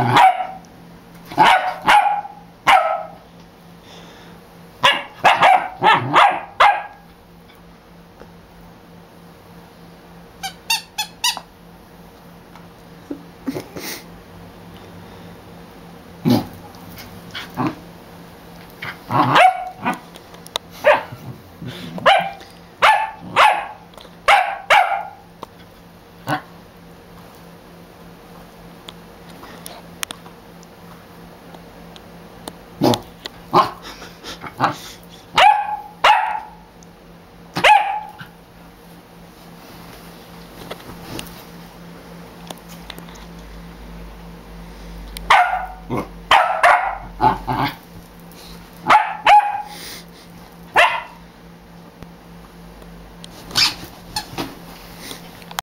Ah!